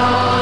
아.